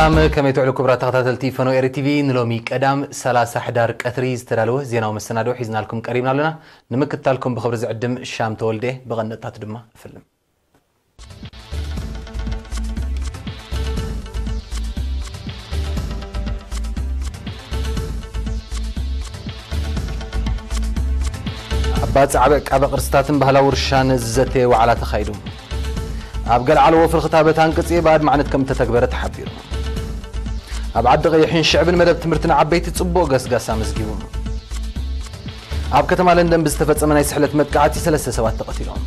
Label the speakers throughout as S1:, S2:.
S1: سلام كما تعلو كبرى تغطات التيفانو اري تيفي نلومي كدام سلاسة حدار كثريز ترالو زينا ومستنادو حيزنا لكم كريمنا لنا نمكتا لكم بخبر زعدم الشام تولده بغن تاتدما فيلم عباس عبق عبق رستاتن بهلا ورشان الزتي وعلى تخايدو عبقال على وفر خطابة تانكسي بعد معنى كم تتكبرت حبيرو أب عد غيحين شعب المدب تمرتنا عبيت تصبو قس قاسا مزقيهم أب كتما لندن بستفت أمنا يسحلة مدقعاتي سلسة سوات تقتلهم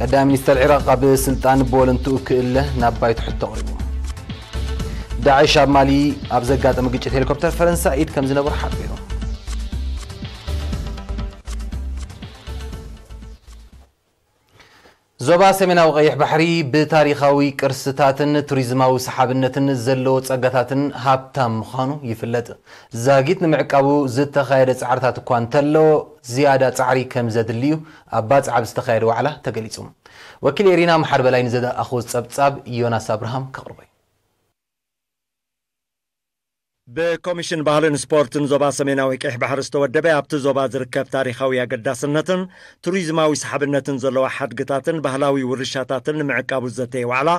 S1: قدام نيست العراق بسلطان بولن توك إلا نبايت حتى قريبه داعش أب مالي أب زقات أمقجة هليكوبتر فرنسا إيد كمزنا برحب بيهم زوبا سمنا وغيح بحري بتاريخاوي كرستاتن توريزما وسحابنتن زلو تساقاتاتن هابتام مخانو يفلت زاقيت نمعكاو زد تخير تسعرتات كوان تلو زيادة تعري كم زاد الليو أباد عبس تخير وعلا تقليتهم وكل إرينا محارب لين زد أخوز تساب تساب يوناس أبرهام كغربي
S2: ብኮሚሽን ባህልን ስፖርትን ዞባ ሰሜናዊ ቀይሕ ባሕሪ ዝተወደበ ኣብቲ ዞባ ዝርከብ ታሪኻዊ ኣገዳስነትን ቱሪዝማዊ ሰሓብነትን ዘለዋ ሓድግታትን ባህላዊ ውርሻታትን ንምዕቃቡ ዘተየ ዋዕላ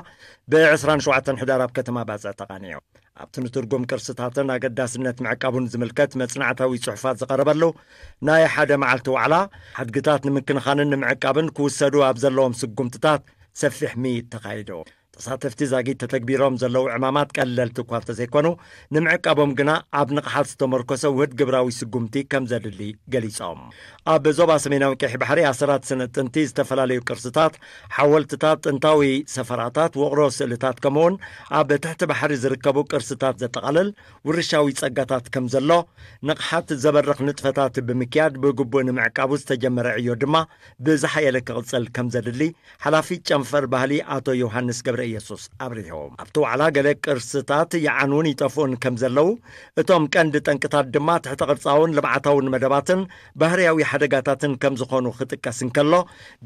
S2: ብ27 ሕዳር ኣብ ከተማ ባፅዕ ተቓኒዮ ኣብቲ ንትርጉም ቅርስታትን ኣገዳስነት ምዕቃቡን ዝምልከት መጽናዕታዊ ጽሑፋት ዝቐረበሉ ናይ ሓደ መዓልቲ ዋዕላ ሓድግታት ንምክንኻንን ንምዕቃብን ክውሰዱ ኣብ ዘለዎም ስጉምትታት ሰፊሕ ሚኢት ተኻይዶ ተሳተፍቲ ዛጊት ተተግቢሮም ዘለዉ ዕማማት ቀለልቲ እኳ እንተዘይኮኑ ንምዕቃቦም ግና ኣብ ንቕሓት ዝተመርኮሰ ውህድ ግብራዊ ስጉምቲ ከም ዘድሊ ገሊፆም። ኣብ ዞባ ሰሜናዊ ቀይሕ ባሕሪ ኣሰራት ስነ ጥንቲ ዝተፈላለዩ ቅርስታት ሓወልትታት ጥንታዊ ሰፈራታት ውቕሮ ስእልታት ከምኡውን ኣብ ትሕቲ ባሕሪ ዝርከቡ ቅርስታት ዘጠቓልል ውርሻዊ ጸጋታት ከም ዘሎ ንቕሓት ዘበርኽ ንጥፈታት ብምክያድ ብግቡእ ንምዕቃቡ ዝተጀመረ ዕዮ ድማ ብዝሓየለ ክቕጽል ከም ዘድሊ ሓላፊ ጨንፈር ባህሊ ኣቶ ዮሃንስ ገብረ በኢየሱስ ኣብሪሆም ኣብቲ ዋዕላ ገለ ቅርስታት ይዓኑን ይጠፍኡን ከም ዘለው እቶም ቀንዲ ጠንቅታት ድማ ትሕቲ ቅርፃውን ልምዓታውን መደባትን ባህርያዊ ሓደጋታትን ከም ዝኾኑ ክጥቀስ እንከሎ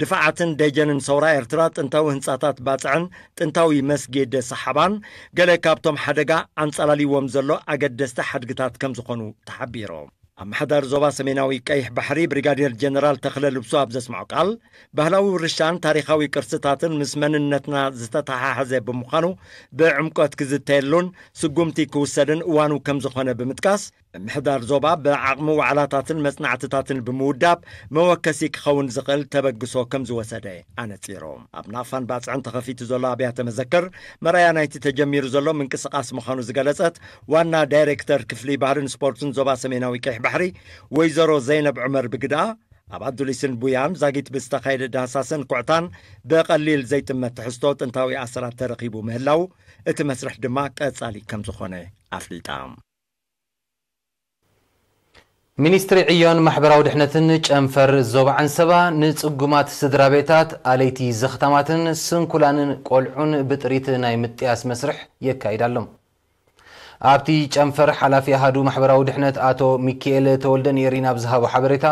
S2: ድፋዓትን ደጀንን ሰውራ ኤርትራ ጥንታዊ ህንፃታት ባፅዕን ጥንታዊ መስጌድ ሰሓባን ገለ ካብቶም ሓደጋ ኣንጸላልይዎም ዘሎ ኣገደስቲ ሓድግታት ከም ዝኾኑ ተሓቢሮም ኣብ ማሕዳር ዞባ ሰሜናዊ ቀይሕ ባሕሪ ብሪጋዴር ጀነራል ተኽለ ልብሶ ኣብ ዘስምዖ ቃል ባህላዊ ውርሻን ታሪኻዊ ቅርስታትን ምስ መንነትና ዝተተሓሓዘ ብምዃኑ ብዕምቆት ክዝተየሉን ስጉምቲ ክውሰድን እዋኑ ከም ዝኾነ ብምጥቃስ ምሕዳር ዞባ ብዓቕሚ ዋዕላታትን መጽናዕትታትን ብምውዳብ መወከሲ ክኸውን ዝኽእል ተበግሶ ከም ዝወሰደ ኣነጺሮም ኣብ ናፋን ባፅዕን ተኸፊቱ ዘሎ ኣብያተ መዘክር መራያ ናይቲ ተጀሚሩ ዘሎ ምንቅስቓስ ምዃኑ ዝገለጸት ዋና ዳይሬክተር ክፍሊ ባህርን ስፖርትን ዞባ ሰሜናዊ ቀይሕ ባሕሪ ወይዘሮ ዘይነብ ዑመር ብግድኣ ኣብ ኣዱሊስን ቡያን ዛጊት ብዝተኻየደ ዳሃሳስን ኩዕታን ብቐሊል ዘይጥመት ትሕዝቶ ጥንታዊ ኣሰራት ተረኺቡ ምህላው እቲ መስርሕ ድማ ቀጻሊ ከም ዝኾነ ኣፍሊጣ
S1: ሚኒስትሪ ዕዮን ማሕበራዊ ድሕነትን ጨንፈር ዞባ ዓንሰባ ንጽጉማት ስድራ ቤታት ኣለይቲ ዘኽታማትን ስንኩላንን ቆልዑን ብጥሪት ናይ ምጥያስ መስርሕ የካይድ ኣሎም ኣብቲ ጨንፈር ሓላፊ ኣሃዱ ማሕበራዊ ድሕነት ኣቶ ሚካኤል ተወልደ ነሪና ብዝሃቦ ሓበሬታ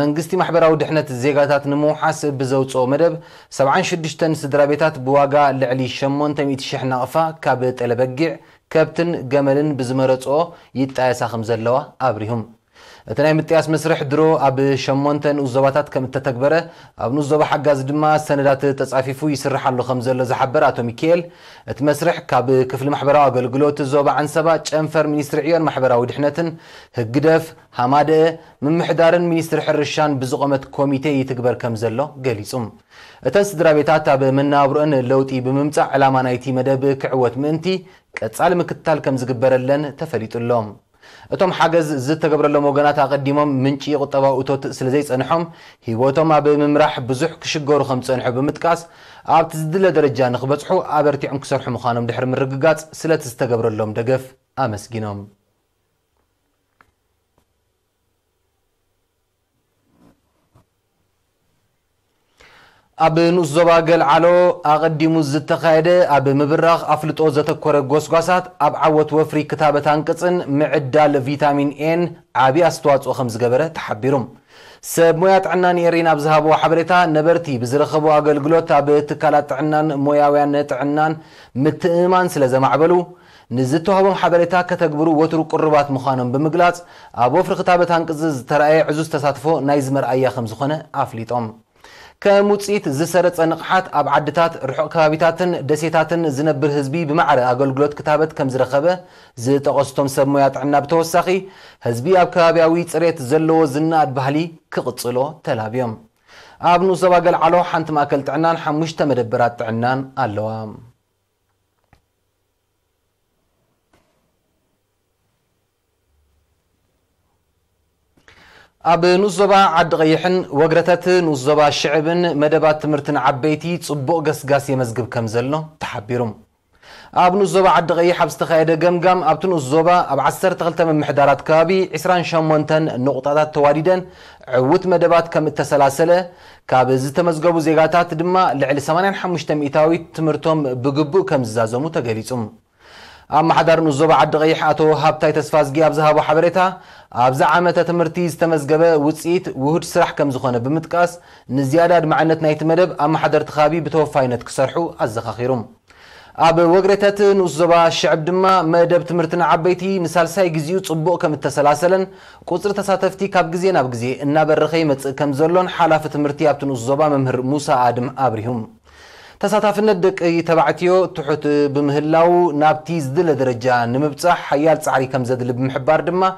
S1: መንግስቲ ማሕበራዊ ድሕነት ዜጋታት ንምውሓስ ብዘውፅኦ መደብ 76 ስድራ ቤታት ብዋጋ ልዕሊ 800,000 ናቕፋ ካብ ጠለበጊዕ ከብትን ገመልን ብዝመረፅኦ ይጣየሳ ከም ዘለዋ ኣብሪሁም እቲ ናይ ምጥያስ መስርሕ ድሮ ኣብ ሸሞንተ ንኡዞባታት ከም እተተግበረ ኣብ ንኡዞባ ሓጋዚ ድማ ሰነዳት ተፃፊፉ ይስራሕ ኣሎ ከም ዘሎ ዝሓበር ኣቶ ሚካኤል እቲ መስርሕ ካብ ክፍሊ ማሕበራዊ ኣገልግሎት ዞባ ዓንሰባ ጨንፈር ሚኒስትሪ ዕዮን ማሕበራዊ ድሕነትን ህግደፍ ሃማደአ ምምሕዳርን ሚኒስትሪ ሕርሻን ብዝቆመት ኮሚቴ ይትግበር ከም ዘሎ ገሊጹ እተን ስድራ ቤታት ኣብ መነባብሮአን ለውጢ ብምምፃእ ዕላማ ናይቲ መደብ ክዕወት ምእንቲ ቀጻሊ ምክትታል ከም ዝግበረለን ተፈሊጡሎም እቶም ሓገዝ ዝተገብረሎም ወገናት ኣቐዲሞም ምንጪ ቁጠባዊ እቶት ስለ ዘይጸንሖም ሂወቶም ኣብ ምምራሕ ብዙሕ ክሽገሩ ከም ዝጸንሑ ብምጥቃስ ኣብቲ ዝድለ ደረጃ ንኽበጽሑ ኣበርቲዖም ክሰርሑ ምዃኖም ድሕሪ ምርግጋጽ ስለቲ ዝተገብረሎም ደገፍ ኣመስጊኖም ኣብ ንዝዘባገል ዓሎ ኣቐዲሙ ዝተኻየደ ኣብ ምብራኽ ኣፍልጦ ዘተኮረ ጎስጓሳት ኣብ ዓወት ወፍሪ ክታበት ኣንቅፅን ምዕዳል ቪታሚን ኤን ዓብዪ ኣስተዋፅኦ ከም ዝገበረ ተሓቢሮም ሰብ ሞያ ጥዕናን ኤሪን ኣብ ዝሃቦ ሓበሬታ ነበርቲ ብዝረኸቦ ኣገልግሎት ኣብ ትካላት ጥዕናን ሞያውያን ጥዕናን ምትእማን ስለ ዘማዕበሉ ንዝተዋህቦም ሓበሬታ ከተግብሩ ወትሩ ቁርባት ምዃኖም ብምግላጽ ኣብ ወፍሪ ክታበት ኣንቅፅ ዝተረኣየ ዕዙዝ ተሳትፎ ናይ ዝመርኣያ ከም ዝኾነ ኣፍሊጦም ከም ውፅኢት ዝሰረፀ ንቕሓት ኣብ ዓድታት ርሑቕ ከባቢታትን ደሴታትን ዝነብር ህዝቢ ብማዕረ ኣገልግሎት ክታበት ከም ዝረኸበ ዝጠቐስቶም ሰብ ሞያ ጥዕና ብተወሳኺ ህዝቢ ኣብ ከባብያዊ ፅሬት ዘለዎ ዝናኣድ ባህሊ ክቕፅሎ ተላብዮም። ኣብ ንኡስ ዞባ ገልዓሎ ሓንቲ ማእከል ጥዕናን ሓሙሽተ መደበራት ጥዕናን ኣለዋ ኣብ ንዞባ ዓዲ ቀይሕን ወግረታት ንዞባ ሽዕብን መደባት ትምህርትን ዓበይቲ ጽቡቕ ገስጋስ የመዝግብ ከም ዘሎ ተሓቢሩ ኣብ ንዞባ ዓዲ ቀይሕ ኣብ ዝተኻየደ ገምጋም ኣብቲ ንዞባ ኣብ 12 ምምሕዳራት ከባቢ 28 ንቑጣታት ተዋዲደን ዕውት መደባት ከም እተሰላሰለ ካብ ዝተመዝገቡ ዜጋታት ድማ ልዕሊ 85 ሚእታዊት ትምህርቶም ብግቡእ ከም ዝዛዘሙ ተገሊጹ ኣብ ማሕዳር ንኡስ ዞባ ዓዲ ቀይሕ ኣቶ ሃብታይ ተስፋ ዝጊ ኣብ ዝሃቦ ሓበሬታ ኣብዛ ዓመተ ትምህርቲ ዝተመዝገበ ውፅኢት ውህድ ስራሕ ከም ዝኾነ ብምጥቃስ ንዝያዳ ድማዕነት ናይቲ መደብ ኣብ ማሕደርቲ ከባቢ ብተወፋይነት ክሰርሑ ኣዘኻኺሩ ኣብ ወግረተት ንኡስ ዞባ ሽዕብ ድማ መደብ ትምህርትና ዓበይቲ ንሳልሳይ ግዜኡ ፅቡቕ ከም እተሰላሰለን ቁፅሪ ተሳተፍቲ ካብ ግዜ ናብ ግዜ እናበረኸ ይመፅእ ከም ዘሎን ሓላፊ ትምህርቲ ኣብቲ ንኡስ ዞባ መምህር ሙሳ ኣድም ኣብሪሁም تصادفنات دك يتبعتيو تحت بمهلاو نابتيز دل درجة نمبتح حيال تعري كم زاد اللي بمحبار دمه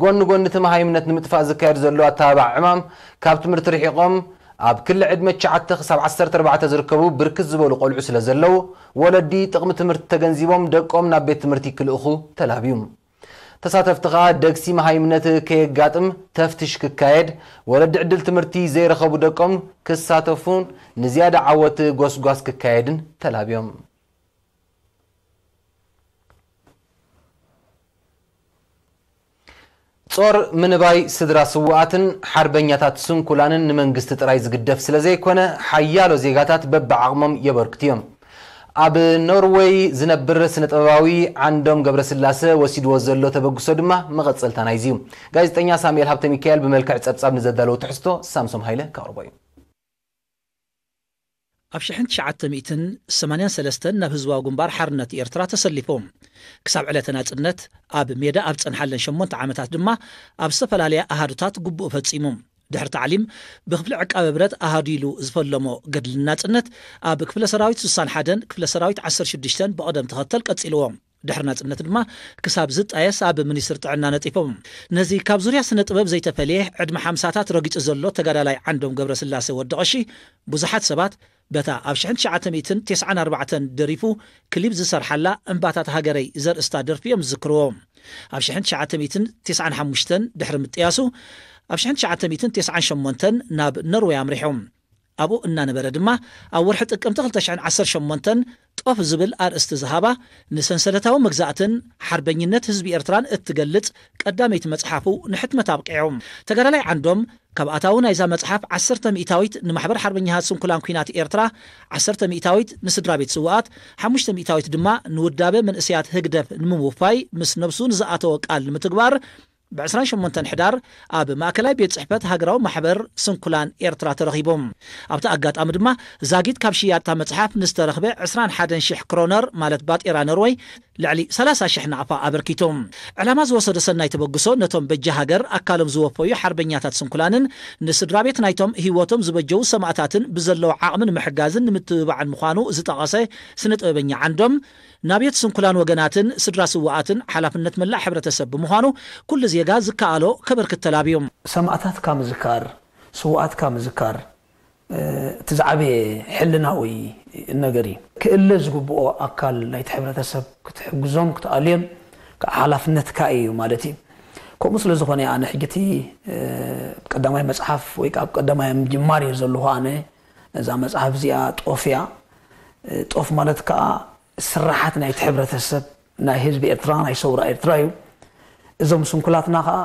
S1: قلنا قلنا تماهي منت نمتفع زكير زلوا تابع عمام كابت مرتريح قم عب كل عدمة شعات تخسب عسر تربعة تزركبو بركز زبول قول عسل زلوا ولدي تقمت مرت تجنزيبهم دكم نبيت مرتي كل أخو تلابيهم ተሳተፍቲ ከዓ ደግሲ መሃይምነት ከየጋጥም ተፍትሽ ክካየድ ወለዲ ዕድል ትምህርቲ ዘይረኸቡ ደቆም ክሳተፉን ንዝያዳ ዓወት ጎስጓስ ክካየድን ተላብዮም። ጾር ምንባይ ስድራ ስዋኣትን ሓርበኛታት ስንኩላንን ንመንግስቲ ጥራይ ዝግደፍ ስለ ዘይኮነ ሓያሎ ዜጋታት በብዓቕሞም የበርክት እዮም ኣብ ኖርዌይ ዝነብር ስነ ጥበባዊ ዓንዶም ገብረስላሰ ወሲድዎ ዘሎ ተበግሶ ድማ መቐፀልታ ናይዚ እዩ ጋዜጠኛ ሳሙኤል ሃብተ ሚካኤል ብመልክዕ ፀብፃብ ንዘዳለዉ ትሕዝቶ ሳምሶም ሃይለ ካቅርቦ እዩ።
S3: ኣብ 1983 ናብ ህዝባዊ ግንባር ሓርነት ኤርትራ ተሰሊፎም ክሳብ ዕለተ ናጽነት ኣብ ሜዳ ኣብ ጸንሓለን 8 ዓመታት ድማ ኣብ ዝተፈላለያ ኣሃዱታት ግቡእ ፈጺሙ ድሕሪ ታዕሊም ብክፍሊ ዕቃበ ብረት ኣሃዱ ኢሉ ዝፈለሞ ገድሊ ናጽነት ኣብ ክፍለ ሰራዊት 61 ክፍለ ሰራዊት 16 ብቐደም ተኸተል ቀጺልዎም። ድሕሪ ናጽነት ድማ ክሳብ ዝጣየስ ኣብ ሚኒስትሪ ጥዕና ነጢፎም። ነዚ ካብ ዙርያ ስነ ጥበብ ዘይተፈልየ ዕድሚ ሓምሳታት ረጊጹ ዘሎ ተጋዳላይ ዓንዶም ገብረስላሴ ወደቐሺ ብዙሓት ሰባት በታ ኣብ 1994 ደሪፉ ክሊብ ዝሰርሓላ እምባታት ሃገረይ ዘርእስታ ደርፊ እዮም ዝዝክርዎ ኣብ 1995 ድሕሪ ምጥያሱ ኣብ 1998 ናብ ኖርዌይ ኣምሪሖም። ኣብኡ እናነበረ ድማ ኣብ ወርሒ ጥቅምቲ 2018 ጦፍ ዝብል ኣርእስቲ ዝሃባ ንሰንሰለታዊ መግዛእትን ሓርበኝነት ህዝቢ ኤርትራን እትገልጽ ቀዳመይቲ መፅሓፉ ንሕትመት ኣብቂዖም። ተጋዳላይ ዓንዶም ካብ ኣታዊ ናይዛ መፅሓፍ 10 ሚእታዊት ንማሕበር ሓርበኛታት ስንኩላን ኩናት ኤርትራ 10 ሚእታዊት ንስድራ ቤት ስዋኣት 5 ሚእታዊት ድማ ንውዳበ መንእስያት ህግደፍ ንምውፋይ ምስ ነብሱ ንዝኣተወ ቃል ንምትግባር ብ28 ሕዳር ኣብ ማእከላይ ቤት ፅሕፈት ሃገራዊ ማሕበር ስንኩላን ኤርትራ ተረኺቦም ኣብቲ ኣጋጣሚ ድማ ዛጊድ ካብ ሽያጣ መፅሓፍ ንዝተረኽበ 21000 ክሮነር ማለት ባጢራ ኖርወይ ልዕሊ 30 ሽሕ ንኣፋ ኣበርኪቶም ዕላማ ዝወሰደ ሰናይ ተበግሶ ነቶም በጀ ሃገር ኣካሎም ዝወፈዩ ሓርበኛታት ስንኩላንን ንስድራ ቤት ናይቶም ህይወቶም ዝበጀው ሰማእታትን ብዘለዎ ዓቕሚ ንምሕጋዝን ንምትብባዕን ምዃኑ ዝጠቐሰ ስነ ጥበበኛ ዓንዶም ናብ ቤት ስንኩላን ወገናትን ስድራ ስዋኣትን ሓላፍነት መላእ ሕብረተሰብ ብምዃኑ ኩሉ ዜጋ ዝከኣሎ ከበርክት ተላብዮም
S4: ሰማእታት ካብ ምዝካር ስዋኣት ካብ ምዝካር ትዛዓበየ ሕልናዊ ነገር እዩ ክእለ ዝግብኦ ኣካል ናይቲ ሕብረተሰብ ክትሕግዞም ክትኣልዮም ሓላፍነትካ እዩ ማለት እዩ ከምኡ ስለ ዝኾነ ኣነ ሕጂ እቲ ቀዳማይ መፅሓፍ ወይ ከዓ ቀዳማይ ምጅማር እዩ ዘለኹ ኣነ እዛ መፅሓፍ እዚኣ ጦፍ እያ ጦፍ ማለት ከዓ ስራሓት ናይቲ ሕብረተሰብ ናይ ህዝቢ ኤርትራ ናይ ሰውራ ኤርትራ እዩ እዞም ስንኩላትና ከዓ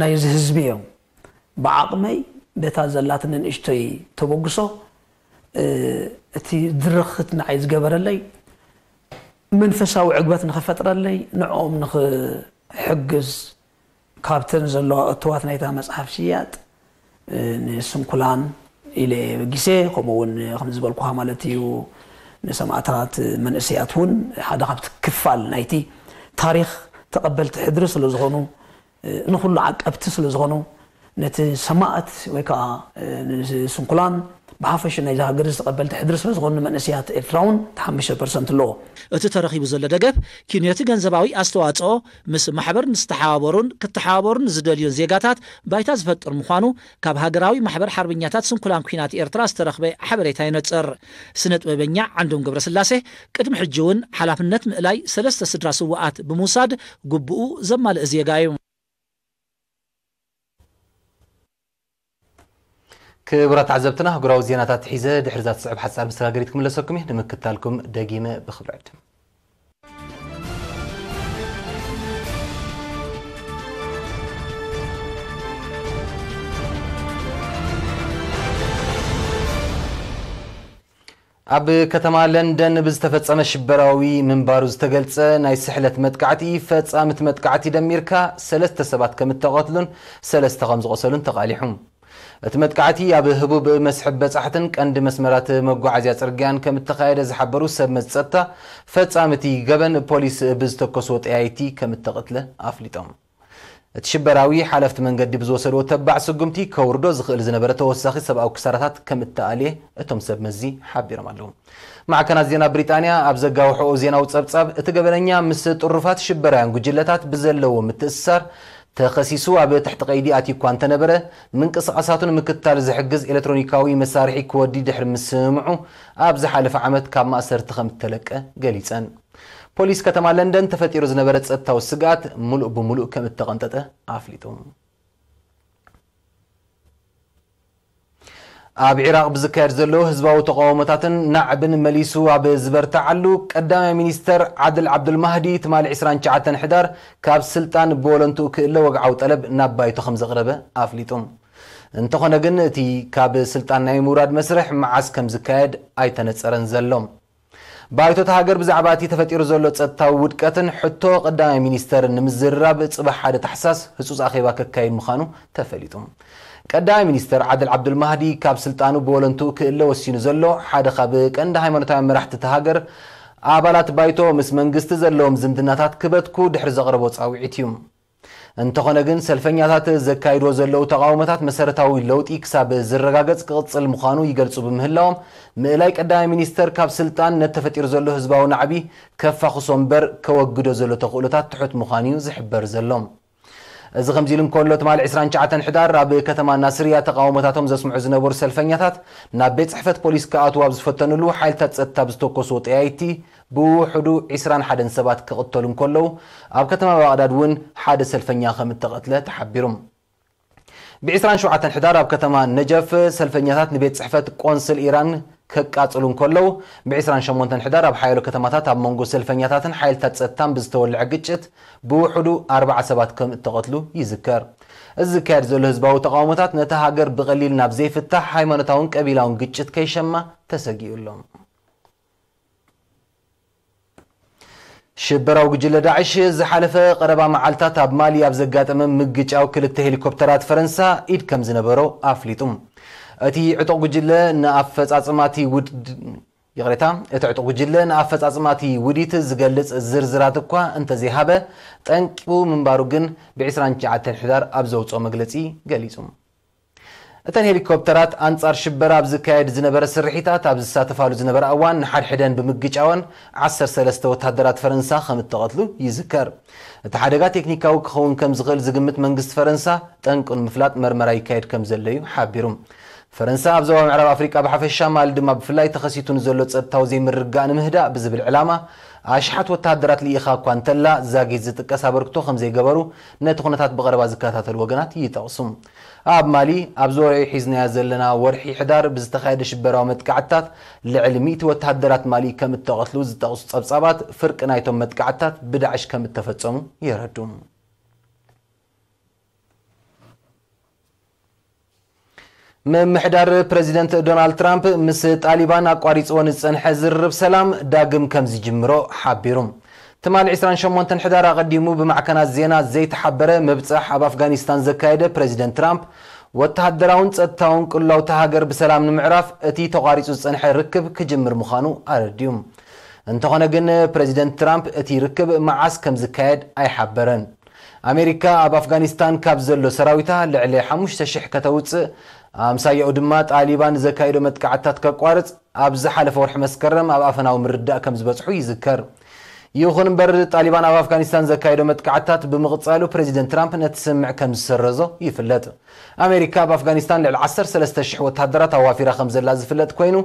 S4: ናይ ህዝቢ እዮም ብዓቕመይ بيتا زلاتن نشتي توغسو اتي درخت نعيز جبرالي من فساو عقبات نخفتر لي نعوم نخ حجز كابتن زلو اتوات نايتا مصحف سيات نسم كلان إلى جيسي كومون خمز بالكوها مالتيو نسم اترات من اسياتون حدا خبت كفال نايتي تاريخ تقبلت حدرس لزغنو نخل عقبتس لزغنو ነቲ ሰማእት ወይ ከዓ ስንኩላን ብሓፈሽ ናይዚ ሃገር ዝተቐበልቲ ሕድሪ ስለ ዝኾኑ መንእስያት ኤርትራውን ተሓምሽተ ፐርሰንት ኣለዎ
S3: እቲ ተረኺቡ ዘሎ ደገፍ ኪንየቲ ገንዘባዊ ኣስተዋፅኦ ምስ ማሕበር ንዝተሓባበሩን ክተሓባበሩን ዝደልዩን ዜጋታት ባይታ ዝፈጥር ምዃኑ ካብ ሃገራዊ ማሕበር ሓርበኛታት ስንኩላን ኩናት ኤርትራ ዝተረኽበ ሓበሬታ ይነፅር ስነ ጥበበኛ ዓንዶም ገብረስላሴ ቅድሚ ሕጂ እውን ሓላፍነት ምእላይ ሰለስተ ስድራ ስዋኣት ብምውሳድ ጉብኡ ዘማልእ ዜጋ እዩ
S1: كبرت عزبتنا قراو زينات تحيزة دحرزات صعب حتى سالم سلاقريتكم لسكم نمكت لكم دقيمة بخبر عدم أب كتما لندن بزتفتس أما شبراوي من باروز تقلتس ناي سحلة متقعتي فتس أما تمتقعتي دميركا سلست سبات كم التغاتلون سلست غمز غسلون تغاليحون እቲ መጥቃዕቲ ኣብ ህቡብ መስሕብ በፃሕትን ቀንዲ መስመራት መጓዓዝያ ፅርግያን ከም እተኻየደ ዝሓበሩ ሰብ መዚ ፀጥታ ፈፃሚ እቲ ገበን ፖሊስ ብዝተከስዎ ጠያይቲ ከም እተቐትለ ኣፍሊጦም እቲ ሽበራዊ ሓለፍቲ መንገዲ ብዝወሰድዎ ተባዕ ስጉምቲ ከውርዶ ዝኽእል ዝነበረ ተወሳኺ ሰብኣዊ ክሳራታት ከም እተኣልየ እቶም ሰብ መዚ ሓቢሮም ኣለዉ ማዕከናት ዜና ብሪጣንያ ኣብ ዘጋውሕኦ ዜናዊ ፀብጻብ እቲ ገበነኛ ምስ ጥሩፋት ሽበራውያን ጉጅለታት ብዘለዎ ምትእስሳር تخصيصو عبا تحت قيدي آتي كوان تنبرة من قصة أساتون مكتال زحقز إلترونيكاوي مساريحي كوادي دحر مسامعو أبز حالف عمد كام ما أسر تخم تلك غاليسان بوليس كتما لندن تفتيرو زنبرة تسقات ملؤ بملؤ كم التغنطة عفليتون أب عراق بذكر زلو حزب وتقاومتاتن نعبن مليسو أب زبرتعلو قدام مينيستر عدل عبد المهدي تمال عسران شعاتن حدار كاب سلطان بولنتو كله وقعو طلب نباي تخمز غربة أفليتون انتقن قنتي كاب سلطان نايم مراد مسرح معاس كم زكاد أي تنتسرن زلوم ባይቶታ ሃገር ብዛዕባ እቲ ተፈጢሩ ዘሎ ፀጥታዊ ውድቀትን ሕቶ ቀዳማይ ሚኒስተር ንምዝርራብ ፅባሕ ሓደ ታሕሳስ ህፁፅ ኣኼባ ከካይድ ምዃኑ ተፈሊጡ ቀዳማይ ሚኒስተር ዓደል ዓብዱልማህዲ ካብ ስልጣኑ ብወለንቱ ክእለ ወሲኑ ዘሎ ሓደ ካብ ቀንዲ ሃይማኖታዊ መራሕቲ እቲ ሃገር ኣባላት ባይቶ ምስ መንግስቲ ዘለዎም ዝምድናታት ክበትኩ ድሕሪ ዘቕረቦ ፃውዒት እዩ እንተኾነ ግን ሰልፈኛታት ዘካይድዎ ዘለው ተቃውሞታት መሰረታዊ ለውጢ ክሳብ ዝረጋገፅ ክቕፅል ምዃኑ ይገልፁ ብምህላዎም። ምእላይ ቀዳማይ ሚኒስተር ካብ ስልጣን ነቲ ተፈጢሩ ዘሎ ህዝባዊ ናዕቢ ከፋኽሶ እምበር ከወግዶ ዘሎ ተኽእሎታት ትሑት ምዃኑ እዩ ዝሕበር ዘሎም از خمزیلم کل لط مال عسران چه عتن حدار را به کتما ناصریا تقوام تاتم ز اسم عزنا ور نبیت حفظ پلیس کات و ابز فتنلو حال تات تبز تو کسوت ایتی بو حدو عسران حدن سبات قتلم کلو آب کتما بعداد ون حاد سلفنیا خم تقتل تحبیرم بعسران شو عتن حدار را به کتما نجف سلفنیات نبیت حفظ کانسل ایران ከቃፅሉ እንከለዉ ብ28 ሕዳር ኣብ ሓያሎ ከተማታት ኣብ መንጎ ሰልፈኛታትን ሓይልታት ፀጥታን ብዝተወልዐ ግጭት ብውሕዱ 40 ሰባት ከም እተቐትሉ ይዝከር። እዚ ዝካየድ ዘሎ ህዝባዊ ተቃውሞታት ነቲ ሃገር ብቐሊል ናብ ዘይፍታሕ ሃይማኖታውን ቀቢላውን ግጭት ከይሸማ ተሰጊኡሎም ሽበራዊ ጉጅለ ዳዕሽ ዝሓለፈ ቀረባ መዓልትታት ኣብ ማሊ ኣብ ዘጋጠመ ምግጫው ክልተ ሄሊኮፕተራት ፈረንሳ ኢድ ከም ዝነበሮ ኣፍሊጡ እቲ ዕጡቕ ጉጅለ ንኣፈፃፅማቲ ይቕሬታ እቲ ዕጡቕ ጉጅለ ንኣፈፃፅማቲ ውዲት ዝገልፅ ዝርዝራት እኳ እንተዘይሃበ ጠንቂቡ ምንባሩ ግን ብ29 ሕዳር ኣብ ዘውፅኦ መግለፂ ገሊፁ እተን ሄሊኮፕተራት ኣንጻር ሽበራ ኣብ ዝካየድ ዝነበረ ስርሒታት ኣብ ዝሳተፋሉ ዝነበረ እዋን ንሓድሕደን ብምግጫወን 13 ወታደራት ፈረንሳ ከም እተቐትሉ ይዝከር። እቲ ሓደጋ ቴክኒካዊ ክኸውን ከም ዝኽእል ዝግምት መንግስቲ ፈረንሳ ጠንቂ ንምፍላጥ መርመራ ይካየድ ከም ዘሎ ሓቢሩ فرنسا أبزوا معرب أفريقيا بحفل الشمال دم بفلاي تخصيتون زلوت أبتاو زي من رجان مهدا بزب العلامة عشحت وتعدرت لي إخا كوانتلا زاجي زت كسابر كتو خمسة جبرو نت تات بغرب أزكاة تات الوجنات يتوصم أب مالي أبزوا حزن يزلنا ورحي حدار بزتخيد شبرامت كعتات لعلميت وتعدرت مالي كم التغطلوز توصت أبصابات فرق نايتهم متكعتات بدعش كم التفتصم يردون ምምሕዳር ፕረዚደንት ዶናልድ ትራምፕ ምስ ጣሊባን ኣቋሪፅዎ ዝፀንሐ ዝርርብ ሰላም ዳግም ከም ዝጅምሮ ሓቢሩ ትማሊ 28 ሕዳር ኣቐዲሙ ብማዕከናት ዜና ዘይተሓበረ ምብፃሕ ኣብ ኣፍጋኒስታን ዘካየደ ፕረዚደንት ትራምፕ ወተሃደራውን ፀጥታውን ቅላውቲ ሃገር ብሰላም ንምዕራፍ እቲ ተቋሪፁ ዝፀንሐ ርክብ ክጅምር ምዃኑ ኣረድዩ እንተኾነ ግን ፕረዚደንት ትራምፕ እቲ ርክብ መዓስ ከም ዝካየድ ኣይሓበረን። ኣሜሪካ ኣብ ኣፍጋኒስታን ካብ ዘሎ ሰራዊታ ልዕሊ 5,000 ከተውፅእ ኣምሳይኡ ድማ ጣሊባን ዘካይዶ መጥቃዕትታት ከቋርፅ ኣብ ዝሓለፈ ወርሒ መስከረም ኣብ ኣፈናዊ ምርዳእ ከም ዝበፅሑ ይዝከር ይኹን እምበር ጣሊባን ኣብ ኣፍጋኒስታን ዘካየዶ መጥቃዕትታት ብምቕፃሉ ፕሬዚደንት ትራምፕ ነቲ ስምዕ ከም ዝሰረዞ ይፍለጥ ኣሜሪካ ኣብ ኣፍጋኒስታን ልዕሊ 13000 ወታደራት ኣዋፊራ ከም ዘላ ዝፍለጥ ኮይኑ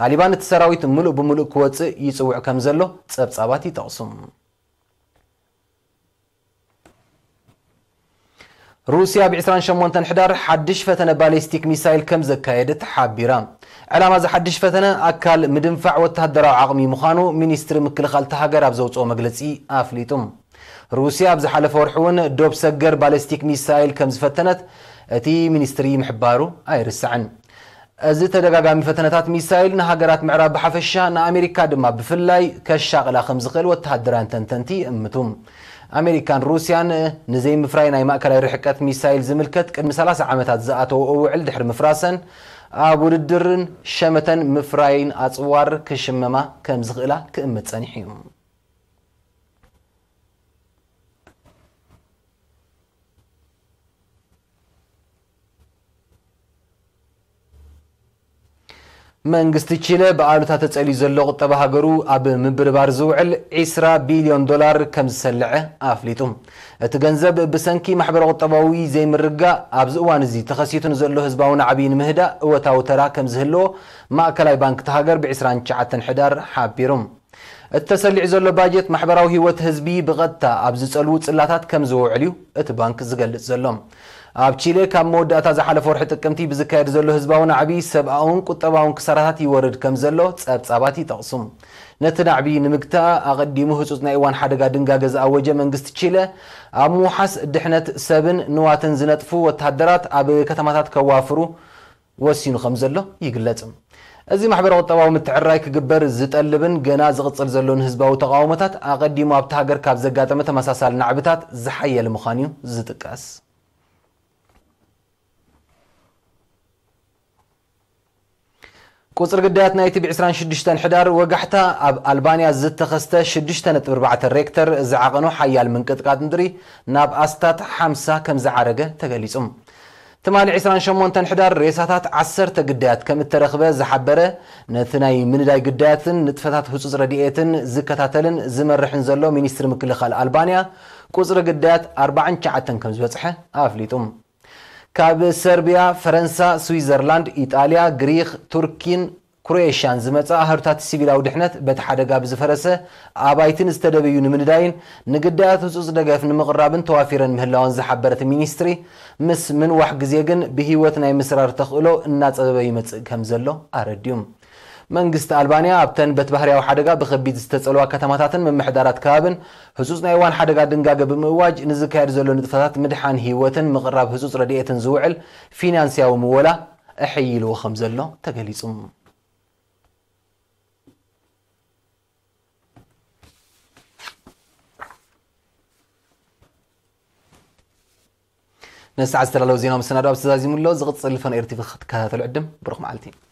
S1: ጣሊባን እቲ ሰራዊት ምሉእ ብምሉእ ክወፅእ ይፅውዕ ከም ዘሎ ፀብጻባት ይጠቕሱ روسيا بعسران شمون تنحدار حدش فتنة باليستيك ميسايل كم زكايدت حابيرا علامة زا حدش فتنة أكال مدنفع وتهدر عقمي مخانو مينستر مكلخال تهاجر أبزوت أو مجلسي أفليتم روسيا بزحلف ورحون دوب سجر باليستيك ميسايل كم زفتنت أتي مينستري محبارو أيرسعن እዚ ተደጋጋሚ ፈተነታት ሚሳኤል ንሃገራት ምዕራብ ብሓፈሻ ንኣሜሪካ ድማ ብፍላይ ከሻቕላ ከም ዝኽእል ወተሃደራን ተንተንቲ እምቱ ኣሜሪካን ሩስያን ንዘይ ምፍራይ ናይ ማእከላዊ ርሕቀት ሚሳኤል ዝምልከት ቅድሚ 30 ዓመታት ዝኣተወኦ ውዕል ድሕሪ ምፍራሰን ኣብ ውድድርን ሸመተን ምፍራይን ኣፅዋር ክሽመማ ከም ዝኽእላ ክእምት ፀኒሕ እዩ መንግስቲ ቺለ ብኣሉታ ተጸልዩ ዘሎ ቁጠባ ሃገሩ ኣብ ምብርባር ዝውዕል 20 ቢልዮን ዶላር ከም ዝሰልዐ ኣፍሊጡ እቲ ገንዘብ ብሰንኪ ማሕበረ ቁጠባዊ ዘይምርጋእ ኣብዚ እዋን እዚ ተኸሲቱ ንዘሎ ህዝባዊ ዓብዪ ንምህዳእ እወታዊ ተራ ከም ዝህልዎ ማእከላይ ባንኪ እቲ ሃገር ብ29 ሕዳር ሓቢሩ እቲ ተሰሊዑ ዘሎ ባጀት ማሕበራዊ ህይወት ህዝቢ ብቐጥታ ኣብ ዝፀልዉ ጽላታት ከም ዝውዕል እዩ እቲ ባንኪ ዝገልጽ ዘሎ ኣብ ቺሌ ካብ መወዳእታ ዝሓለፈ ወርሒ ጥቅምቲ ብዝካየድ ዘሎ ህዝባዊ ናዕቢ ሰብኣውን ቁጠባውን ክሳራታት ይወርድ ከም ዘሎ ፀብፃባት ይጠቕሱ ነቲ ናዕቢ ንምግታእ ኣቐዲሙ ህፁፅ ናይ እዋን ሓደጋ ድንጋገ ዝኣወጀ መንግስቲ ቺለ ኣብ ምውሓስ ድሕነት ሰብን ንዋትን ዝነጥፉ ወተሃደራት ኣብ ከተማታት ከዋፍሩ ወሲኑ ከም ዘሎ ይግለፅ እዚ ማሕበረ ቁጠባዊ ምትዕራይ ክግበር ዝጠልብን ገና ዝቕፅል ዘሎን ህዝባዊ ተቃውሞታት ኣቐዲሙ ኣብቲ ሃገር ካብ ዘጋጠመ ተመሳሳሊ ናዕብታት ዝሓየለ ምዃኑ እዩ ዝጥቀስ ቁፅሪ ግዳያት ናይቲ ብ26 ሕዳር ወጋሕታ ኣብ ኣልባንያ ዝተኸስተ 6.4 ሬክተር ዝዓቐኖ ሓያል ምንቅጥቃጥ ምድሪ ናብ ኣስታት 50 ከም ዝዓረገ ተገሊጹ ትማሊ 28 ሕዳር ሬሳታት 10 ግዳያት ከም እተረኽበ ዝሓበረ ነቲ ናይ ምንዳይ ግዳያትን ንጥፈታት ህፁፅ ረድኤትን ዝከታተልን ዝመርሕን ዘሎ ሚኒስትሪ ምክልኻል ኣልባንያ ቁፅሪ ግዳያት 49 ከም ዝበፅሐ ኣፍሊጡ ካብ ሰርቢያ ፈረንሳ ስዊዘርላንድ ኢጣልያ ግሪክ ቱርኪን ክሮኤሽያን ዝመፀ ኣህሩታት ሲቪላዊ ድሕነት በቲ ሓደጋ ብዝፈረሰ ኣባይትን ዝተደበዩ ንምንዳይን ንግዳያት ህፁፅ ደገፍ ንምቕራብን ተዋፊረን ምህላወን ዝሓበረት ሚኒስትሪ ምስ ምንዋሕ ግዜ ግን ብሂወት ናይ ምስራር ተኽእሎ እናፀበበ ይመፅእ ከም ዘሎ ኣረድዩ መንግስቲ ኣልባንያ ኣብተን በትባህርያዊ ሓደጋ ብከቢድ ዝተፀልዋ ከተማታትን ምምሕዳራት ከባብን ህፁፅ ናይ እዋን ሓደጋ ድንጋገ ብምእዋጅ ንዝካየድ ዘሎ ንጥፈታት ምድሓን ሂወትን ምቕራብ ህፁፅ ረድኤትን ዝውዕል ፊናንስያዊ ምወላ أحيلو خمزلو تقليصم نسعى استرالو زينا مستنادو أبسزازي ملو زغط صلفان ارتفاق كهاتل عدم بروخ معالتين